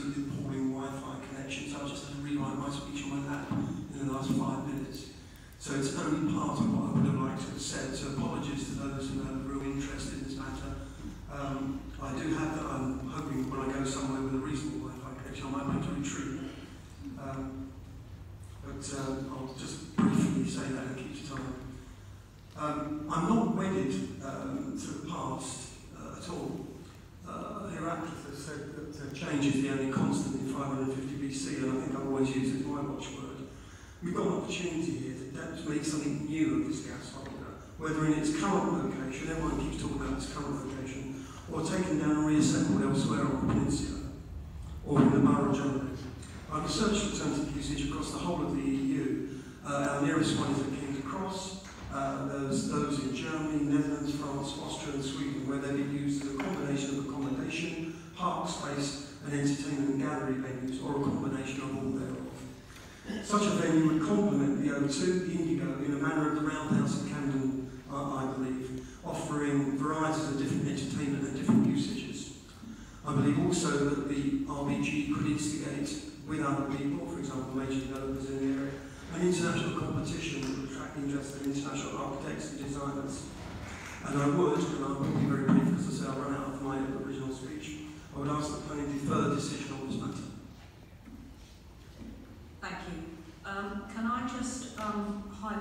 absolutely appalling Wi-Fi connection, so I just had to rewrite my speech on my lap in the last five minutes. So it's only part of what I would have liked to have said, so apologies to those who have a real interest in this matter. Um, I do have that, I'm hoping when I go somewhere with a reasonable Wi-Fi connection, I might make a retreat. Um, but uh, I'll just briefly say that and keep to time. Um, I'm not wedded um, to the past uh, at all. Said that uh, change is the only constant in 550 BC, and I think I've always used it as my watchword. We've got an opportunity here to, make something new of this gas holder, whether in its current location, everyone keeps talking about its current location, or taken down and reassembled elsewhere on the peninsula, or in the Borough General. I've researched alternative usage across the whole of the EU. Uh, our nearest one is at King's Cross. Uh, there's those in Germany, Netherlands, France, Austria and Sweden where they've been used as a combination of accommodation, park space and and gallery venues or a combination of all thereof. Such a venue would complement the O2, the Indigo, in a manner of the Roundhouse in Camden, uh, I believe, offering varieties of different entertainment and different usages. I believe also that the RBG could instigate with other people, for example, major developers in the area, an international competition that would attract the interest of international architects and designers. And I would, and I will be very brief because I say I'll run out of my original speech, I would ask that planning defer decision on this matter. Thank you. Um, can I just um, highlight